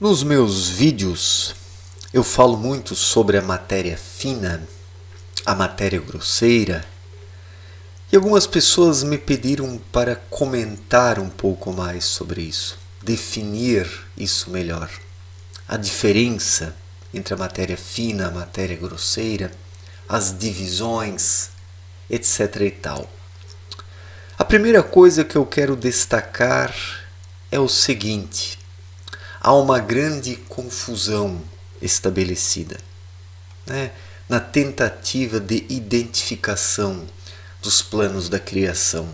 Nos meus vídeos eu falo muito sobre a matéria fina, a matéria grosseira, e algumas pessoas me pediram para comentar um pouco mais sobre isso, definir isso melhor. A diferença entre a matéria fina, a matéria grosseira, as divisões, etc e tal. A primeira coisa que eu quero destacar é o seguinte: há uma grande confusão estabelecida né? na tentativa de identificação dos planos da criação.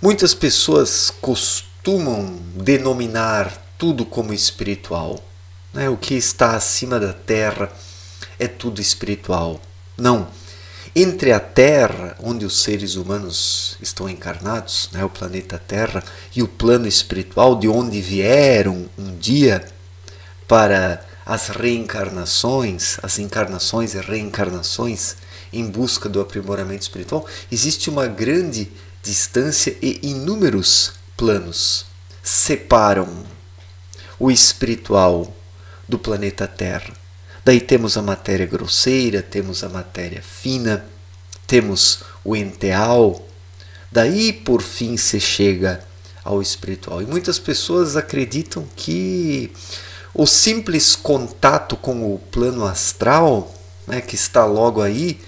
Muitas pessoas costumam denominar tudo como espiritual. Né? O que está acima da terra é tudo espiritual. Não entre a Terra, onde os seres humanos estão encarnados, né, o planeta Terra, e o plano espiritual, de onde vieram um dia para as reencarnações, as encarnações e reencarnações em busca do aprimoramento espiritual, existe uma grande distância e inúmeros planos separam o espiritual do planeta Terra. Daí temos a matéria grosseira, temos a matéria fina, temos o enteal. Daí, por fim, se chega ao espiritual. E muitas pessoas acreditam que o simples contato com o plano astral, né, que está logo aí,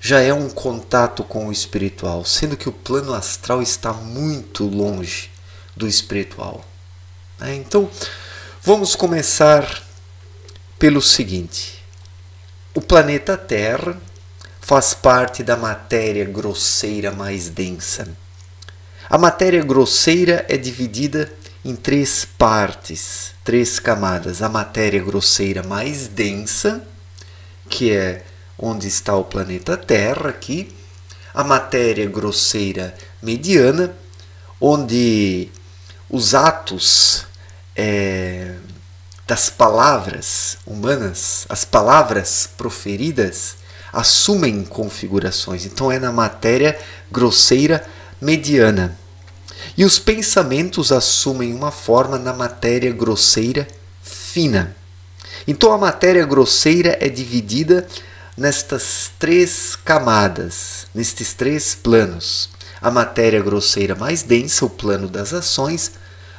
já é um contato com o espiritual, sendo que o plano astral está muito longe do espiritual. Né? Então, vamos começar pelo seguinte: o planeta Terra faz parte da matéria grosseira mais densa. A matéria grosseira é dividida em três partes, três camadas. A matéria grosseira mais densa, que é onde está o planeta Terra aqui, a matéria grosseira mediana, onde os atos é, das palavras humanas, as palavras proferidas assumem configurações. Então é na matéria grosseira mediana. E os pensamentos assumem uma forma na matéria grosseira fina. Então a matéria grosseira é dividida nestas três camadas, nestes três planos. A matéria grosseira mais densa, o plano das ações,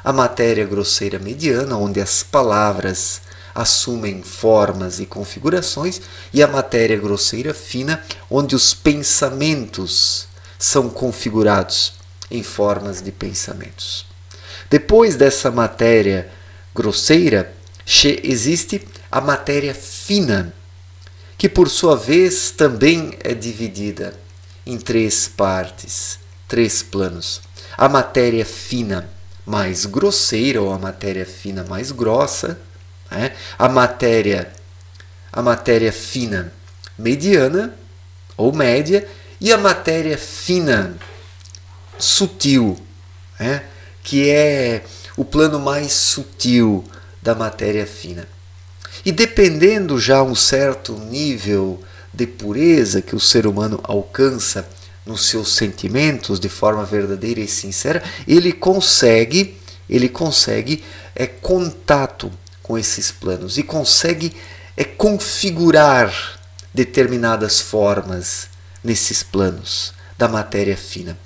a matéria grosseira mediana, onde as palavras assumem formas e configurações, e a matéria grosseira fina, onde os pensamentos são configurados em formas de pensamentos. Depois dessa matéria grosseira, existe a matéria fina, que por sua vez também é dividida em três partes, três planos. A matéria fina mais grosseira ou a matéria fina mais grossa, né? a matéria a matéria fina mediana ou média e a matéria fina sutil, né? que é o plano mais sutil da matéria fina. E dependendo já um certo nível de pureza que o ser humano alcança nos seus sentimentos de forma verdadeira e sincera, ele consegue, ele consegue é contato com esses planos e consegue é configurar determinadas formas nesses planos da matéria fina,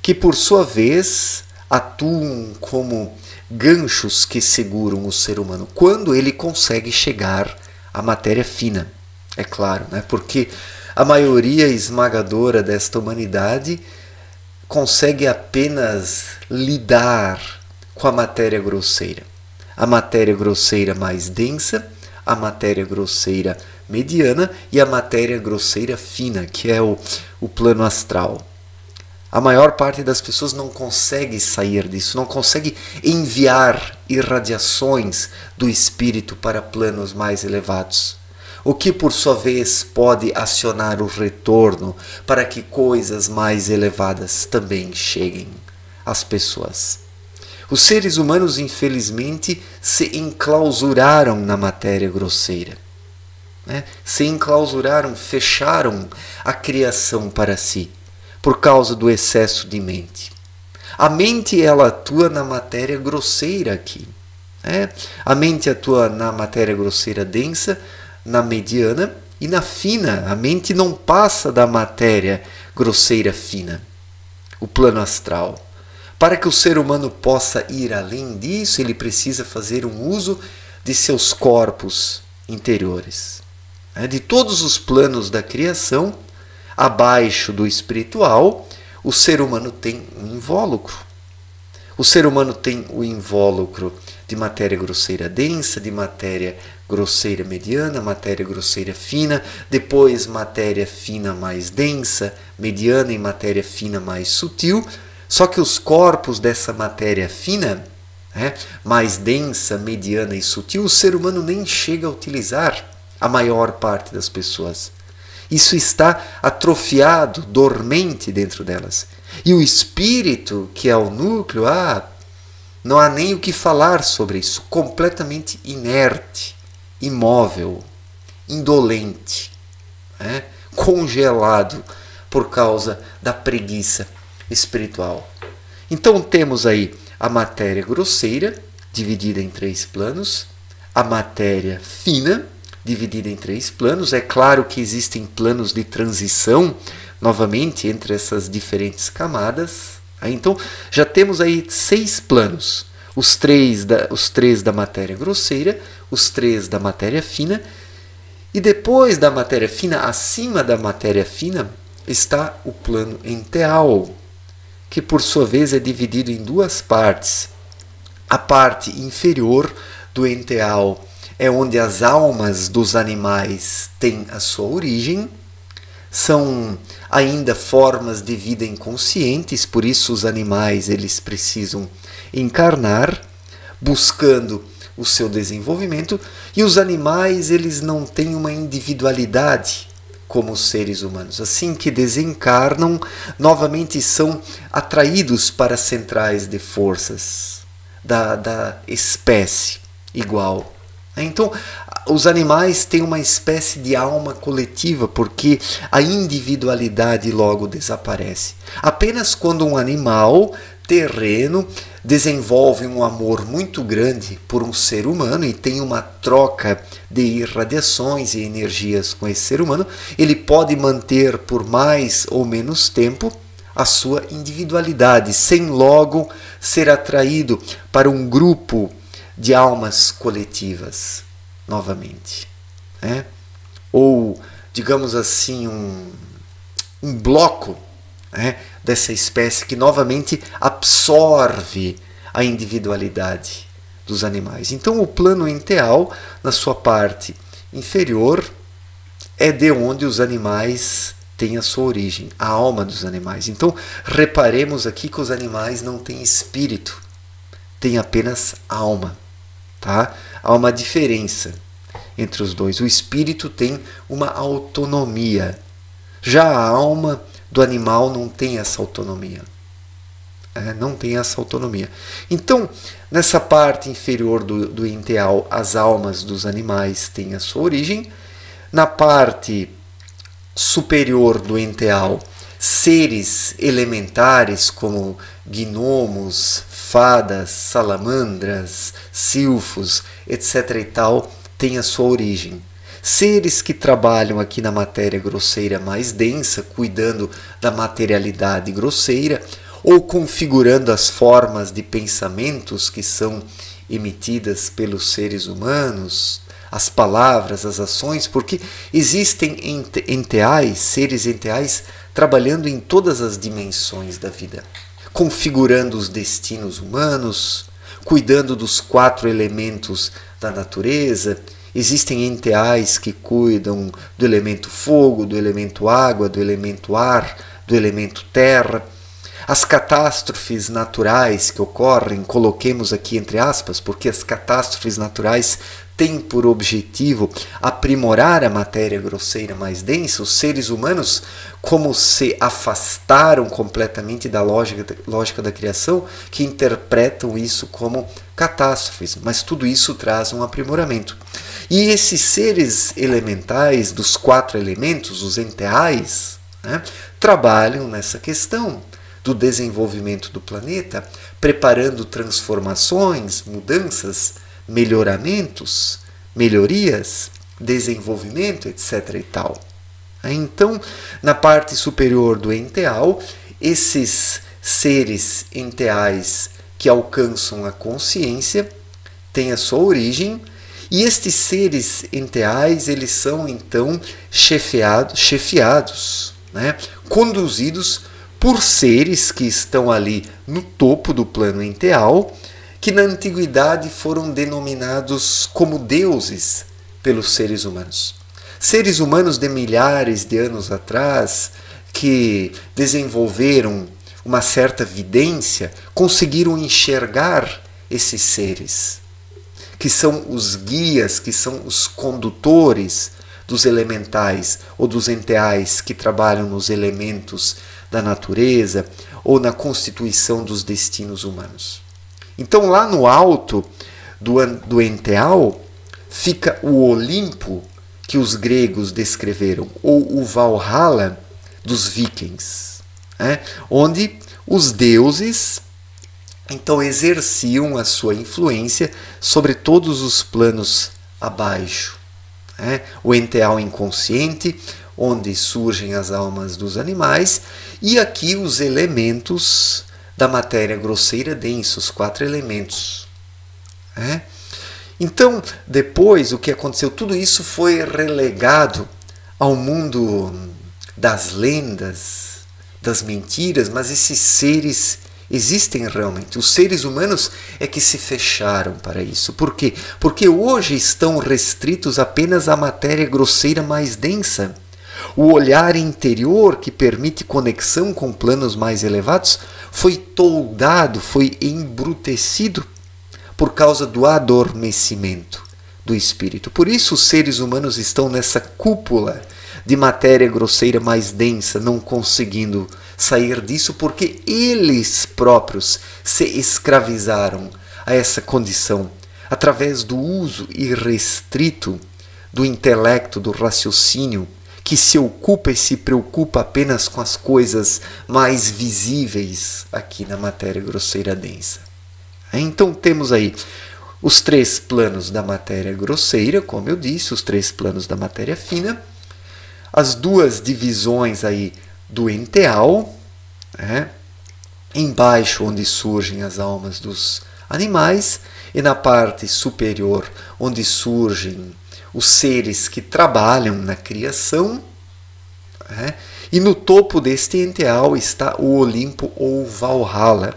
que por sua vez atuam como ganchos que seguram o ser humano quando ele consegue chegar à matéria fina. É claro, né? Porque a maioria esmagadora desta humanidade consegue apenas lidar com a matéria grosseira. A matéria grosseira mais densa, a matéria grosseira mediana e a matéria grosseira fina, que é o, o plano astral. A maior parte das pessoas não consegue sair disso, não consegue enviar irradiações do espírito para planos mais elevados o que por sua vez pode acionar o retorno para que coisas mais elevadas também cheguem às pessoas. Os seres humanos, infelizmente, se enclausuraram na matéria grosseira. Né? Se enclausuraram, fecharam a criação para si, por causa do excesso de mente. A mente ela atua na matéria grosseira aqui. É? A mente atua na matéria grosseira densa, na mediana e na fina. A mente não passa da matéria grosseira fina, o plano astral. Para que o ser humano possa ir além disso, ele precisa fazer um uso de seus corpos interiores. É? De todos os planos da criação, abaixo do espiritual, o ser humano tem um invólucro. O ser humano tem o invólucro de matéria grosseira densa, de matéria grosseira mediana, matéria grosseira fina, depois matéria fina mais densa, mediana e matéria fina mais sutil. Só que os corpos dessa matéria fina, né, mais densa, mediana e sutil, o ser humano nem chega a utilizar a maior parte das pessoas. Isso está atrofiado, dormente dentro delas. E o espírito, que é o núcleo, ah, não há nem o que falar sobre isso, completamente inerte, imóvel, indolente, né? congelado por causa da preguiça espiritual. Então temos aí a matéria grosseira, dividida em três planos, a matéria fina, dividida em três planos. É claro que existem planos de transição novamente entre essas diferentes camadas. Então já temos aí seis planos: os três da, os três da matéria grosseira, os três da matéria fina, e depois da matéria fina, acima da matéria fina, está o plano enteal, que por sua vez é dividido em duas partes. A parte inferior do enteal é onde as almas dos animais têm a sua origem, são ainda formas de vida inconscientes, por isso os animais eles precisam encarnar, buscando o seu desenvolvimento, e os animais eles não têm uma individualidade como os seres humanos. Assim que desencarnam, novamente são atraídos para centrais de forças da, da espécie igual. Então, os animais têm uma espécie de alma coletiva, porque a individualidade logo desaparece. Apenas quando um animal terreno desenvolve um amor muito grande por um ser humano e tem uma troca de irradiações e energias com esse ser humano, ele pode manter por mais ou menos tempo a sua individualidade, sem logo ser atraído para um grupo de almas coletivas novamente. Né? Ou, digamos assim, um, um bloco né, dessa espécie que novamente absorve a individualidade dos animais. Então, o plano enteal, na sua parte inferior, é de onde os animais têm a sua origem, a alma dos animais. Então, reparemos aqui que os animais não têm espírito, têm apenas alma. Tá? Há uma diferença entre os dois. O espírito tem uma autonomia. Já a alma do animal não tem essa autonomia. É, não tem essa autonomia. Então, nessa parte inferior do, do enteal, as almas dos animais têm a sua origem. Na parte superior do enteal, seres elementares como gnomos, fadas, salamandras, silfos, etc. e tal, têm a sua origem. Seres que trabalham aqui na matéria grosseira mais densa, cuidando da materialidade grosseira, ou configurando as formas de pensamentos que são emitidas pelos seres humanos, as palavras, as ações, porque existem enteais, seres enteais, trabalhando em todas as dimensões da vida configurando os destinos humanos, cuidando dos quatro elementos da natureza. Existem enteais que cuidam do elemento fogo, do elemento água, do elemento ar, do elemento terra. As catástrofes naturais que ocorrem, coloquemos aqui entre aspas, porque as catástrofes naturais têm por objetivo aprimorar a matéria grosseira mais densa, os seres humanos, como se afastaram completamente da lógica, lógica da criação, que interpretam isso como catástrofes, mas tudo isso traz um aprimoramento. E esses seres elementais, dos quatro elementos, os enteais, né, trabalham nessa questão do desenvolvimento do planeta, preparando transformações, mudanças melhoramentos, melhorias, desenvolvimento, etc. e tal. Então, na parte superior do enteal, esses seres enteais que alcançam a consciência têm a sua origem e estes seres enteais eles são então chefiados, chefiados né? conduzidos por seres que estão ali no topo do plano enteal, que na antiguidade foram denominados como deuses pelos seres humanos. Seres humanos de milhares de anos atrás que desenvolveram uma certa vidência, conseguiram enxergar esses seres, que são os guias, que são os condutores dos elementais ou dos enteais que trabalham nos elementos da natureza ou na constituição dos destinos humanos. Então, lá no alto do, do enteal fica o Olimpo que os gregos descreveram, ou o Valhalla dos vikings, né? onde os deuses então exerciam a sua influência sobre todos os planos abaixo. Né? O enteal inconsciente, onde surgem as almas dos animais, e aqui os elementos da matéria grosseira densa, os quatro elementos. Né? Então, depois, o que aconteceu? Tudo isso foi relegado ao mundo das lendas, das mentiras, mas esses seres existem realmente. Os seres humanos é que se fecharam para isso. Por quê? Porque hoje estão restritos apenas à matéria grosseira mais densa. O olhar interior que permite conexão com planos mais elevados foi toldado, foi embrutecido por causa do adormecimento do espírito. Por isso os seres humanos estão nessa cúpula de matéria grosseira mais densa, não conseguindo sair disso porque eles próprios se escravizaram a essa condição através do uso irrestrito do intelecto, do raciocínio, que se ocupa e se preocupa apenas com as coisas mais visíveis aqui na matéria grosseira densa. Então temos aí os três planos da matéria grosseira, como eu disse, os três planos da matéria fina, as duas divisões aí do enteal, né? embaixo onde surgem as almas dos animais e na parte superior onde surgem os seres que trabalham na criação. Né? E no topo deste enteal está o Olimpo ou Valhalla,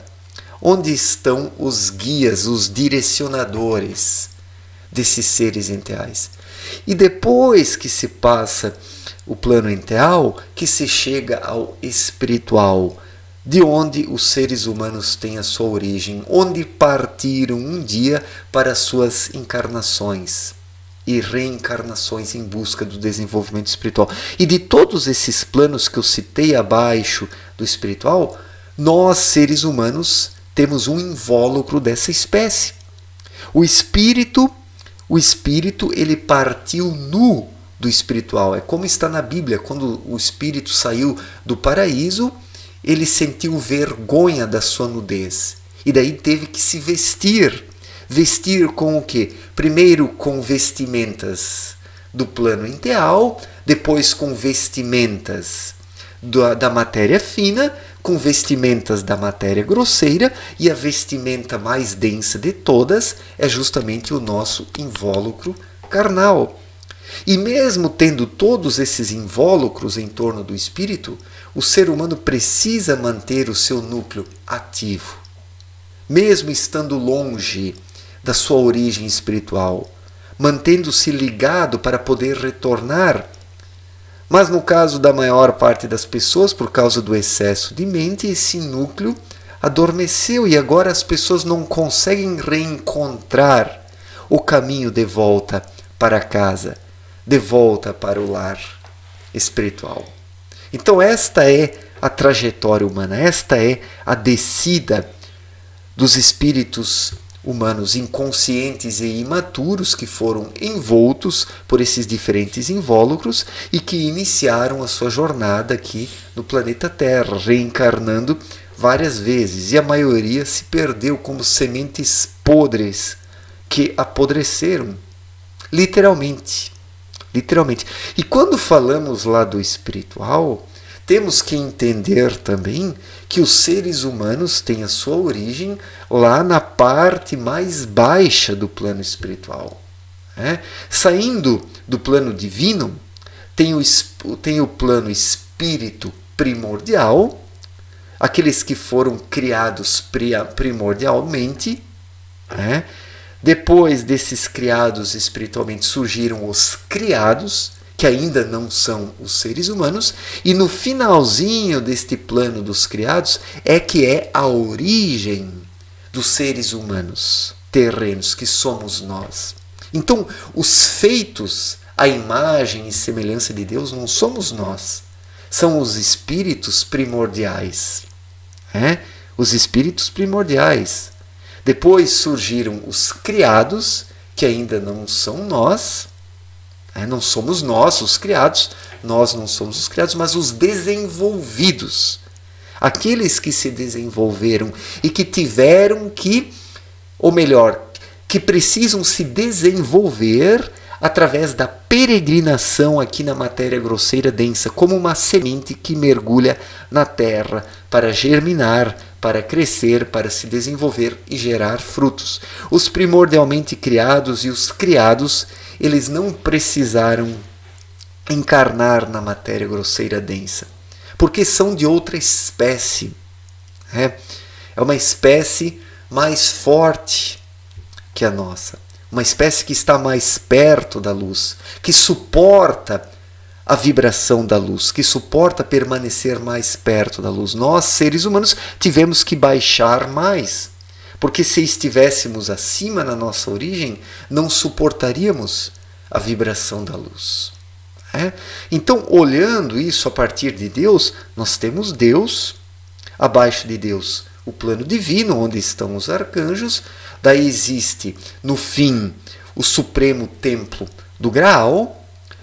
onde estão os guias, os direcionadores desses seres enteais. E depois que se passa o plano enteal, que se chega ao espiritual, de onde os seres humanos têm a sua origem, onde partiram um dia para suas encarnações e reencarnações em busca do desenvolvimento espiritual. E de todos esses planos que eu citei abaixo do espiritual, nós, seres humanos, temos um invólucro dessa espécie. O espírito, o espírito, ele partiu nu do espiritual. É como está na Bíblia, quando o espírito saiu do paraíso, ele sentiu vergonha da sua nudez e daí teve que se vestir. Vestir com o que? Primeiro com vestimentas do plano inteal, depois com vestimentas da, da matéria fina, com vestimentas da matéria grosseira, e a vestimenta mais densa de todas é justamente o nosso invólucro carnal. E mesmo tendo todos esses invólucros em torno do espírito, o ser humano precisa manter o seu núcleo ativo, mesmo estando longe da sua origem espiritual, mantendo-se ligado para poder retornar mas no caso da maior parte das pessoas, por causa do excesso de mente, esse núcleo adormeceu e agora as pessoas não conseguem reencontrar o caminho de volta para casa, de volta para o lar espiritual. Então, esta é a trajetória humana, esta é a descida dos espíritos humanos inconscientes e imaturos que foram envoltos por esses diferentes invólucros e que iniciaram a sua jornada aqui no planeta Terra, reencarnando várias vezes, e a maioria se perdeu como sementes podres que apodreceram, literalmente. Literalmente. E quando falamos lá do espiritual, temos que entender também que os seres humanos têm a sua origem lá na parte mais baixa do plano espiritual. Né? Saindo do plano divino, tem o, tem o plano espírito primordial, aqueles que foram criados primordialmente. Né? Depois desses criados espiritualmente surgiram os criados, que ainda não são os seres humanos, e no finalzinho deste plano dos criados é que é a origem dos seres humanos terrenos, que somos nós. Então, os feitos, a imagem e semelhança de Deus não somos nós, são os espíritos primordiais. É? Os espíritos primordiais. Depois surgiram os criados, que ainda não são nós? Não somos nós os criados, nós não somos os criados, mas os desenvolvidos. Aqueles que se desenvolveram e que tiveram que, ou melhor, que precisam se desenvolver através da peregrinação aqui na matéria grosseira densa, como uma semente que mergulha na terra para germinar, para crescer, para se desenvolver e gerar frutos. Os primordialmente criados e os criados, eles não precisaram encarnar na matéria grosseira densa, porque são de outra espécie. É, é uma espécie mais forte que a nossa, uma espécie que está mais perto da luz, que suporta a vibração da luz, que suporta permanecer mais perto da luz. Nós, seres humanos, tivemos que baixar mais, porque se estivéssemos acima na nossa origem, não suportaríamos a vibração da luz. É? Então, olhando isso a partir de Deus, nós temos Deus, abaixo de Deus o plano divino, onde estão os arcanjos, daí existe, no fim, o supremo templo do Graal,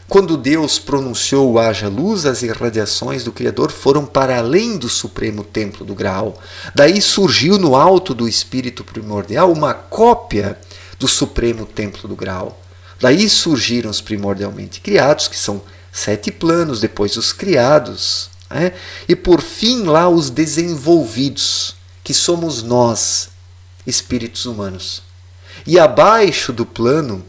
quando Deus pronunciou haja luz, as irradiações do Criador foram para além do supremo templo do Graal. Daí surgiu no alto do espírito primordial uma cópia do supremo templo do Graal. Daí surgiram os primordialmente criados, que são sete planos, depois os criados, né? e por fim lá os desenvolvidos, que somos nós, espíritos humanos. E abaixo do plano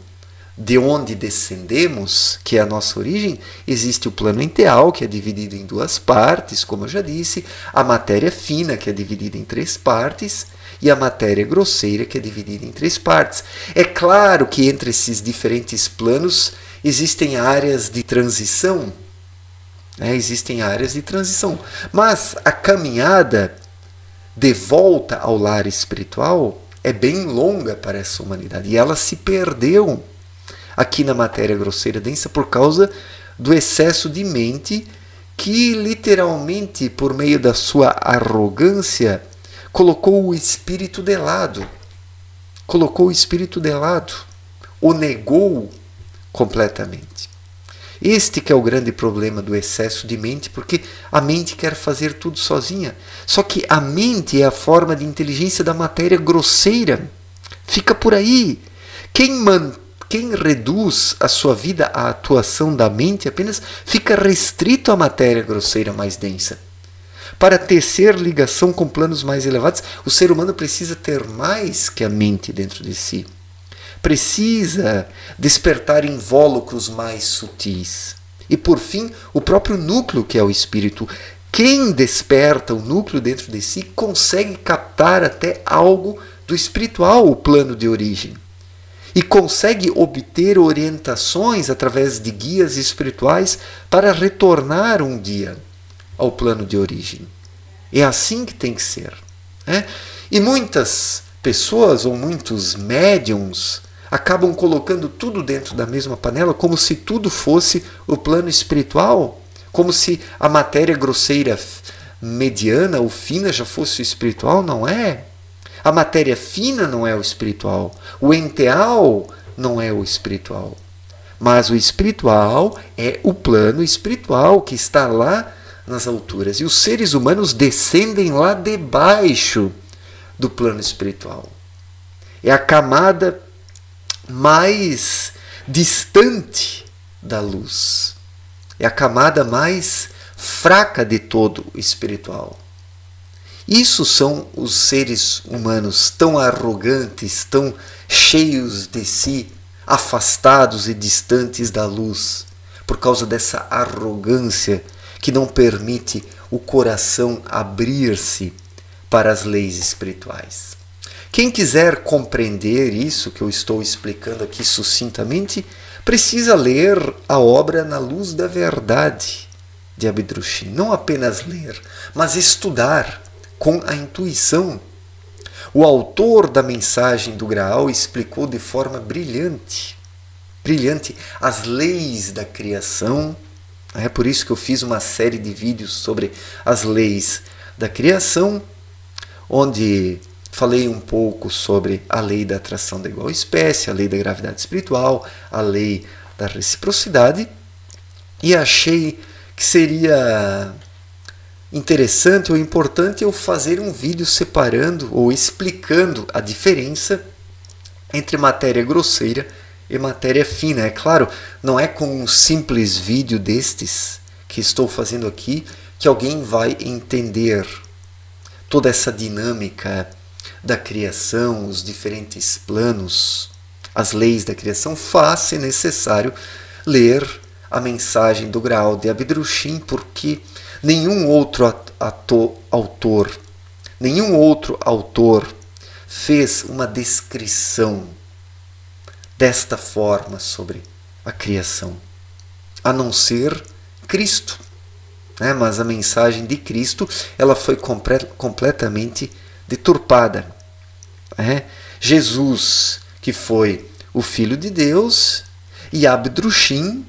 de onde descendemos, que é a nossa origem, existe o plano enteal, que é dividido em duas partes, como eu já disse, a matéria fina, que é dividida em três partes, e a matéria grosseira, que é dividida em três partes. É claro que entre esses diferentes planos existem áreas de transição. Né? Existem áreas de transição. Mas a caminhada de volta ao lar espiritual é bem longa para essa humanidade. E ela se perdeu aqui na matéria grosseira densa por causa do excesso de mente que literalmente por meio da sua arrogância colocou o espírito de lado. Colocou o espírito de lado, o negou completamente. Este que é o grande problema do excesso de mente, porque a mente quer fazer tudo sozinha. Só que a mente é a forma de inteligência da matéria grosseira. Fica por aí. Quem mantém quem reduz a sua vida à atuação da mente apenas fica restrito à matéria grosseira mais densa. Para tecer ligação com planos mais elevados, o ser humano precisa ter mais que a mente dentro de si. Precisa despertar invólucros mais sutis. E por fim, o próprio núcleo, que é o espírito. Quem desperta o núcleo dentro de si consegue captar até algo do espiritual, o plano de origem e consegue obter orientações através de guias espirituais para retornar um dia ao plano de origem. É assim que tem que ser. Né? E muitas pessoas ou muitos médiums acabam colocando tudo dentro da mesma panela como se tudo fosse o plano espiritual, como se a matéria grosseira mediana ou fina já fosse o espiritual, não é? A matéria fina não é o espiritual. O enteal não é o espiritual. Mas o espiritual é o plano espiritual que está lá nas alturas. E os seres humanos descendem lá debaixo do plano espiritual. É a camada mais distante da luz. É a camada mais fraca de todo o espiritual. Isso são os seres humanos tão arrogantes, tão cheios de si, afastados e distantes da luz, por causa dessa arrogância que não permite o coração abrir-se para as leis espirituais. Quem quiser compreender isso que eu estou explicando aqui sucintamente, precisa ler a obra Na Luz da Verdade de Abdrushim. Não apenas ler, mas estudar com a intuição. O autor da mensagem do Graal explicou de forma brilhante, brilhante as leis da criação. É por isso que eu fiz uma série de vídeos sobre as leis da criação, onde falei um pouco sobre a lei da atração da igual espécie, a lei da gravidade espiritual, a lei da reciprocidade, e achei que seria interessante ou importante eu fazer um vídeo separando ou explicando a diferença entre matéria grosseira e matéria fina. É claro, não é com um simples vídeo destes que estou fazendo aqui que alguém vai entender toda essa dinâmica da criação, os diferentes planos, as leis da criação, faz-se necessário ler a mensagem do Graal de Abdrushim, porque nenhum outro ator, autor, nenhum outro autor fez uma descrição desta forma sobre a criação, a não ser Cristo. Né? Mas a mensagem de Cristo ela foi completamente deturpada. É? Jesus, que foi o Filho de Deus, e Abdrushim,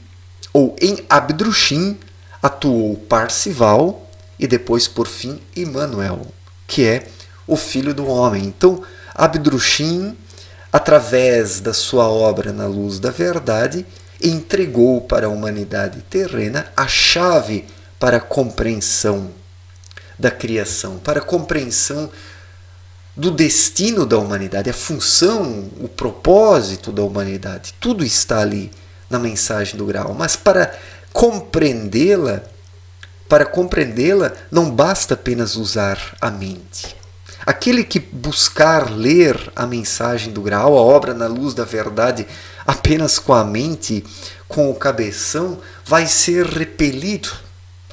ou em Abdrushim, atuou Parcival e depois, por fim, Emmanuel, que é o Filho do Homem. Então, Abdrushim, através da sua obra na luz da verdade, entregou para a humanidade terrena a chave para a compreensão da criação, para a compreensão do destino da humanidade, a função, o propósito da humanidade. Tudo está ali na mensagem do grau. Mas para compreendê-la, para compreendê-la, não basta apenas usar a mente. Aquele que buscar ler a mensagem do grau, a obra na luz da verdade, apenas com a mente, com o cabeção, vai ser repelido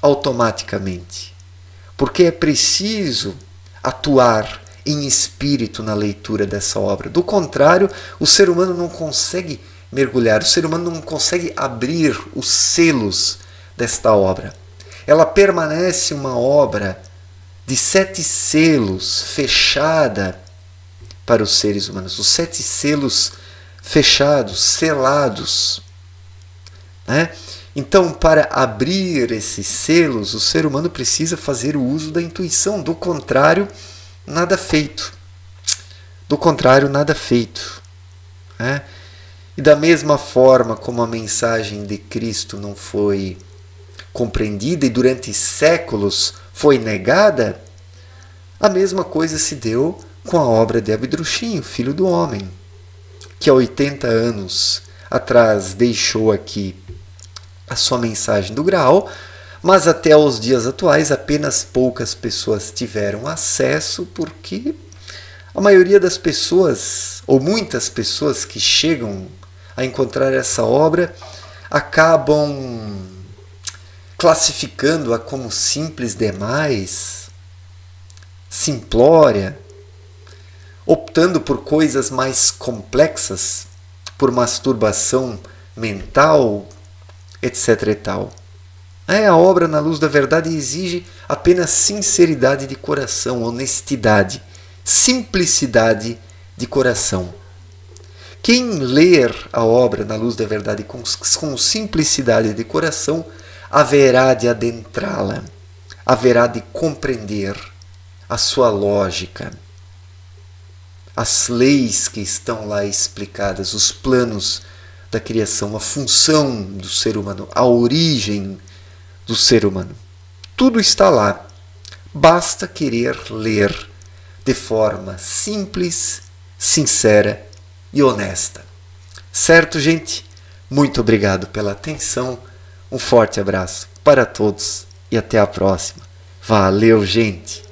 automaticamente. Porque é preciso atuar em espírito na leitura dessa obra. Do contrário, o ser humano não consegue mergulhar, o ser humano não consegue abrir os selos desta obra. Ela permanece uma obra de sete selos, fechada para os seres humanos. Os sete selos fechados, selados. Né? Então, para abrir esses selos, o ser humano precisa fazer o uso da intuição. Do contrário, nada feito. Do contrário, nada feito. Né? E da mesma forma como a mensagem de Cristo não foi compreendida e durante séculos foi negada, a mesma coisa se deu com a obra de Abdrushim, o filho do homem, que há 80 anos atrás deixou aqui a sua mensagem do Graal, mas até os dias atuais apenas poucas pessoas tiveram acesso porque a maioria das pessoas, ou muitas pessoas que chegam a encontrar essa obra, acabam classificando-a como simples demais, simplória, optando por coisas mais complexas, por masturbação mental, etc. e tal. É, a obra na luz da verdade exige apenas sinceridade de coração, honestidade, simplicidade de coração. Quem ler a obra na luz da verdade com, com simplicidade de coração haverá de adentrá-la, haverá de compreender a sua lógica, as leis que estão lá explicadas, os planos da criação, a função do ser humano, a origem do ser humano. Tudo está lá. Basta querer ler de forma simples, sincera e honesta. Certo, gente? Muito obrigado pela atenção. Um forte abraço para todos e até a próxima. Valeu, gente!